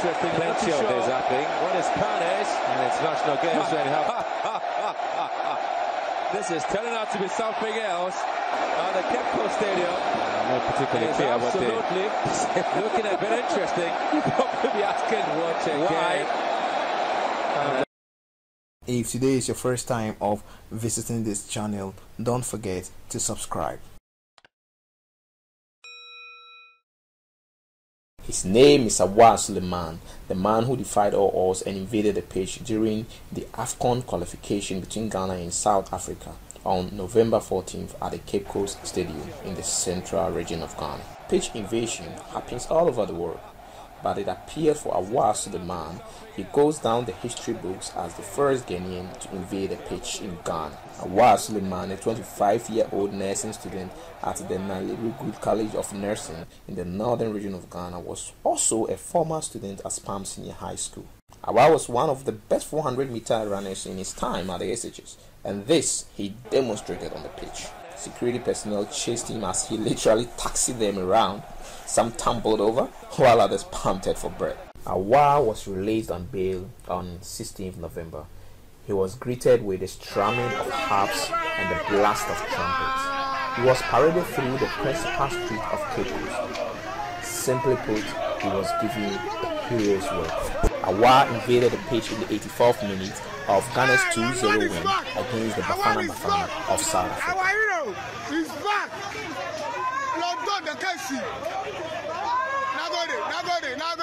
interesting. Plenty of this happening. What is Panes? And it's national games when you have This is turning out to be something else at the Cape Coast Stadium. uh, not particularly It's clear what they looking a bit interesting. You probably be asking watch why. again. If today is your first time of visiting this channel, don't forget to subscribe. His name is Awal Suleiman, the man who defied all odds and invaded the pitch during the AFCON qualification between Ghana and South Africa on November 14th at the Cape Coast Stadium in the central region of Ghana. Pitch invasion happens all over the world, but it appeared for Awal Suleiman, he goes down the history books as the first Ghanaian to invade a pitch in Ghana. Awal Suleiman, a 25-year-old nursing student at the Nairobi Good College of Nursing in the northern region of Ghana, was also a former student at Spam Senior High School. Awal was one of the best 400-meter runners in his time at the SHS, and this he demonstrated on the pitch. Security personnel chased him as he literally taxied them around. Some tumbled over, while others panted for breath. Awal was released on bail on 16th November. He was greeted with the strumming of harps and the blast of trumpets. He was paraded through the principal street of Cape Simply put, he was given a hero's work. Awal invaded the pitch in the 84th minute of Ghana's 2-0 win against the Bafana Bafana of South Africa. Our hero is back. London, the Casey. Nagode, Nagode, Nagode.